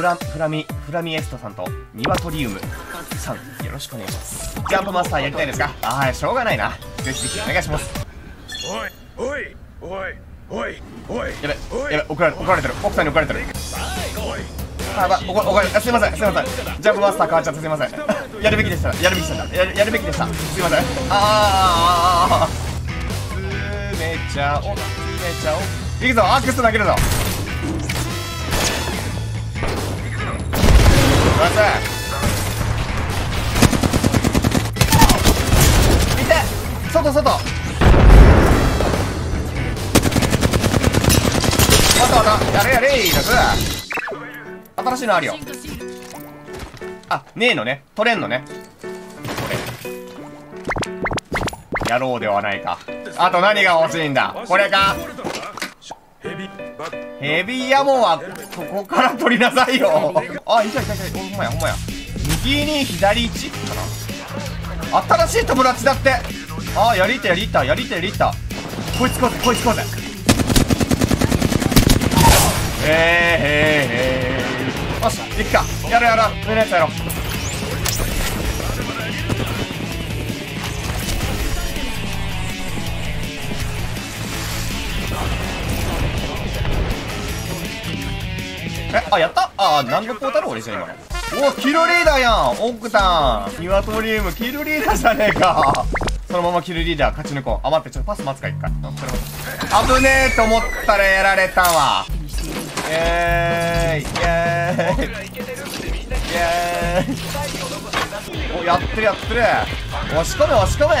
フラフラミフラミエストさんとニワトリウムさんよろしくお願いします。ジャンプマスターやりたいですか？ああしょうがないな。ぜひぜひお願いします。おいおいおいおいおい。やべやべ怒られ怒られてる。奥さんに怒られてる。あばおこおこすいませんすいません。ジャンプマスター変わっちゃってすいません。やるべきでした。やるべきでした。やるやるべきでした。すいません。あーあーあー。あー詰めちゃおう詰めちゃお。ういくぞアークスト投げるぞ見て外外。またまたやれやれいいです。新しいのあるよ。あねえのね。取れんのね。これ。やろうではないか。あと何が欲しいんだ？これか。ヘビーヤモはここから取りなさいよ。あいたいたいた。ほんまやほんまや。右に左1かな。新しい友達だって。あやりたやりたやりたやりたこいつこうぜこいつこうぜ。えー、へーへー。よしいくか。やろやろ上のやつやろえあやった？あ何のポータル俺じゃん今。のおキルリーダーやん。オクタンニワトリウムキルリーダーじゃねえか。そのままキルリーダー勝ち抜こう。あ待ってちょっとパス待つか一回。あこれ待つ危ねえと思ったらやられたわ。イエーイ。イエーイ。イエーイ。おやってるやってる。押し込め押し込め。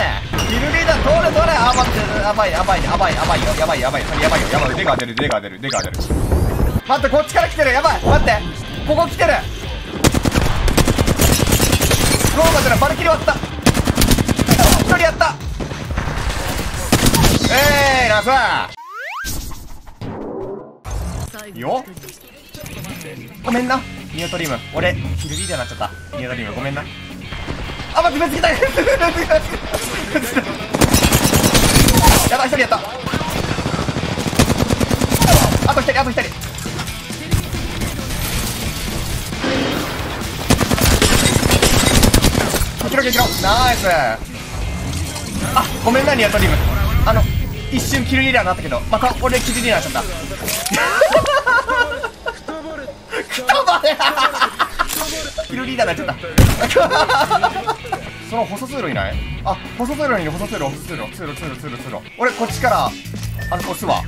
キルリーダー通れ通れ。あ待ってやばいやばいやばいやばいよ。やばいやばいやばいよ。やばい出が出る出が出る出が出る。待ってこっちから来てる。やばい。待って。ここ来てる。ローが出るバルキリ割った。一人やった。えーいナスよ。ごめんな。ニュートリウム。俺ヒルリーダーになっちゃった。ニュートリウムごめんな。あ待って別つけたい。キロキロナイス。あごめんなニアトリム。あの一瞬キルリーダーになったけどまた俺キルリーダーになっちゃった。くたばれ。キルリーダーになっちゃった。その細通路いない？あ細通路にいる細通路細通路通路通路通路通路。俺こっちからあの押すわ。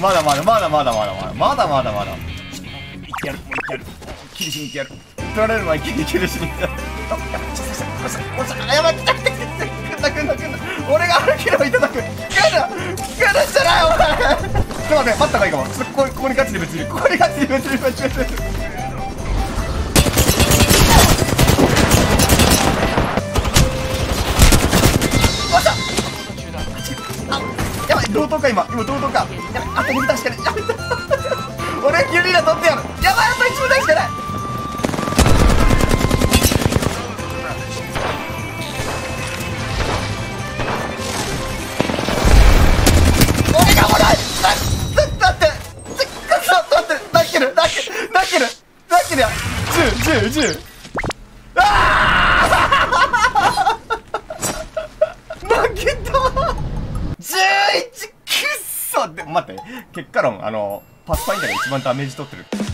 まだまだまだまだまだまだまだまだまだいってやるもういってやる。切りしにいってやる取られる前切り切りしにいってやる。やばい来た来た来た来た来んな来た俺が歩きのいただく。来る来るじゃないお前。ちょっと待って待った方がいいかも。ちょっとここここにガチで別に。ここにガチで別に別に別に。同等か今。今同等か。やばいあと2分しかないやばい俺キュリーラ取ってやる。やばいあと1分しかない。俺がもらいだってちょちょっと待って泣ける泣ける泣ける泣けるや10 10 10あー負けた11くっそでも待って結果論あのパスファインダーが一番ダメージ取ってる。